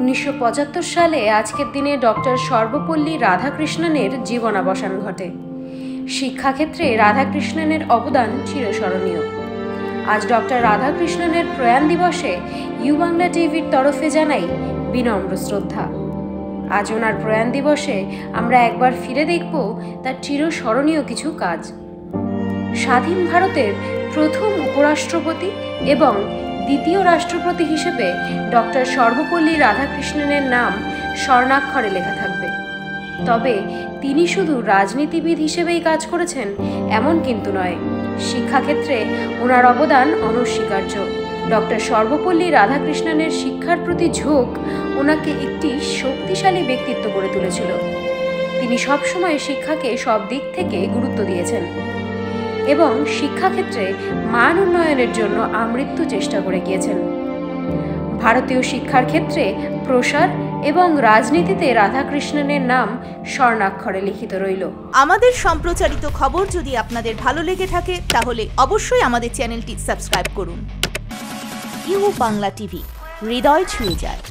উনিশশো পঁচাত্তর সালে আজকের দিনে ডক্টর সর্বপল্লী রাধাকৃষ্ণনের জীবনাবসান ঘটে। শিক্ষাক্ষেত্রে রাধাকৃষ্ণনের অবদান চিরস্মরণীয়। আজ ডক্টর রাধাকৃষ্ণনের প্রয়াণ দিবসে ইউ বাংলা টিভির তরফে জানাই বিনম্র শ্রদ্ধা। আজ ওনার প্রয়াণ দিবসে আমরা একবার ফিরে দেখব তার চিরস্মরণীয় কিছু কাজ। স্বাধীন ভারতের প্রথম উপরাষ্ট্রপতি এবং দ্বিতীয় রাষ্ট্রপতি হিসেবে ডক্টর সর্বপল্লী রাধাকৃষ্ণনের নাম স্বর্ণাক্ষরে লেখা থাকবে। তবে তিনি শুধু রাজনীতিবিদ হিসেবেই কাজ করেছেন, এমন কিন্তু নয়। শিক্ষাক্ষেত্রে ওনার অবদান অনস্বীকার্য। ডক্টর সর্বপল্লী রাধাকৃষ্ণনের শিক্ষার প্রতি ঝোঁক ওনাকে একটি শক্তিশালী ব্যক্তিত্ব করে তুলেছিল। তিনি সবসময় শিক্ষাকে সব দিক থেকে গুরুত্ব দিয়েছেন। এবং শিক্ষাক্ষেত্রে মান উন্নয়নের জন্য আমৃত্যু চেষ্টা করে গিয়েছেন। ভারতীয় শিক্ষার ক্ষেত্রে প্রসার এবং রাজনীতিতে রাধাকৃষ্ণনের নাম স্বর্ণাক্ষরে লিখিত রইল। আমাদের সম্প্রচারিত খবর যদি আপনাদের ভালো লেগে থাকে, তাহলে অবশ্যই আমাদের চ্যানেলটি সাবস্ক্রাইব করুন। ইউ বাংলা টিভি, হৃদয় ছুঁয়ে যায়।